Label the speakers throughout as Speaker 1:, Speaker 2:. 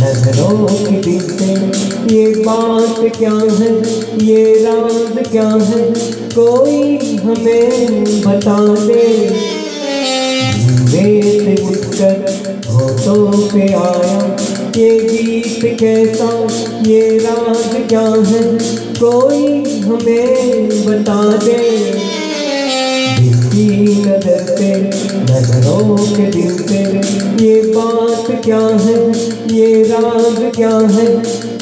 Speaker 1: नज़रों की दिल से ये बात क्या है, ये राज क्या है, कोई हमें बता दे। से उठकर होठों पे आया, ये गीत कैसा, ये राज क्या है, कोई हमें बता दे। नज़र से नज़रों के दिल से ये बात क्या है? ये राग क्या है?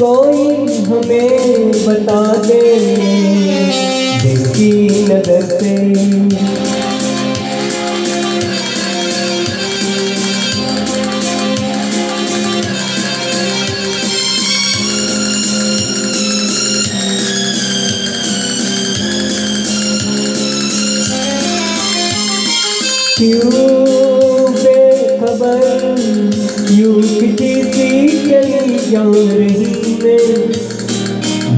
Speaker 1: कोई हमें बता दे। दिल की नज़र से। क्यों रही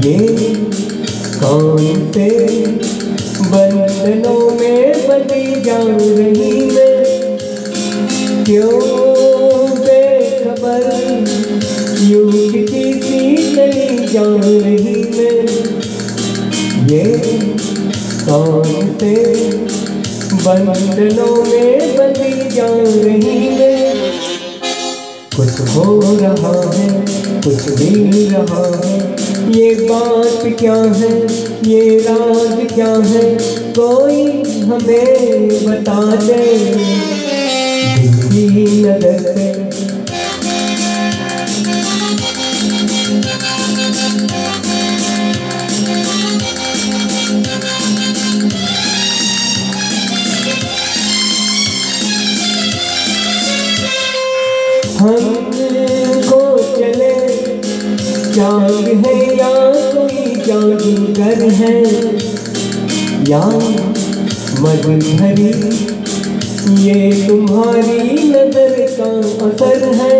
Speaker 1: ये कौन से बंधनों में बदी जा रही मैं क्यों बेखबर यूँ किसी सी चली रही मैं ये कौन से बंधनों में बंधी जा रही कुछ हो रहा है, कुछ मिल रहा है। ये बात क्या है, ये राज क्या है, कोई हमें बता दे। नज़र चाँद है या कोई जादूगर है? या मधुधरी ये तुम्हारी नज़र का असर है।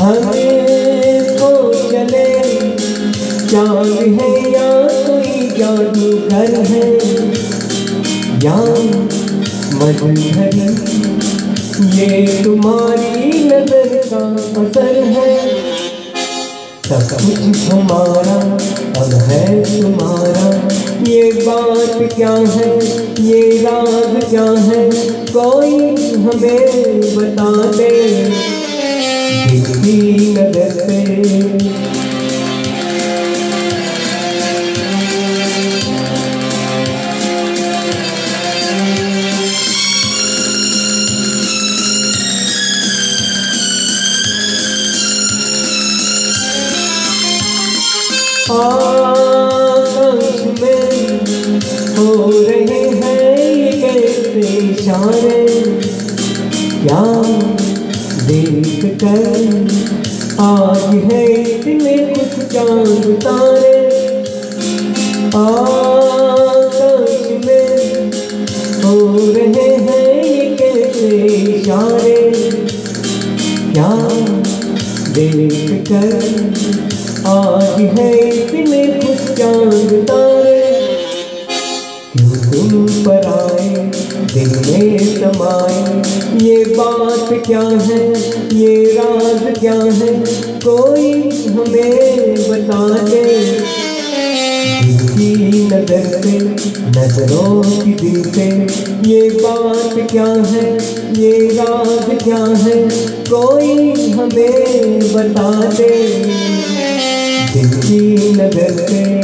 Speaker 1: हमको चले चाँद है या कोई जादूगर है? या मधुधरी ये तुम्हारी नज़र का असर है। हमारा अब है तुम्हारा। ये बात क्या है? ये राग क्या है? कोई हमें बता दे। हो रहे हैं ये कैसे इशारे? क्या देख कर आज है इतने कुछ चाँद तारे? आकाश में हो रहे हैं ये कैसे इशारे? क्या देख कर आज है इतने कुछ चाँद तारे क्यों तुम पर आए दिल में समाए ये बात क्या है? ये राज क्या है? कोई हमें बता दे। की नज़र से नज़रों की दिल से ये बात क्या है ये राज क्या है? कोई हमें बता दे। दिल की नज़र से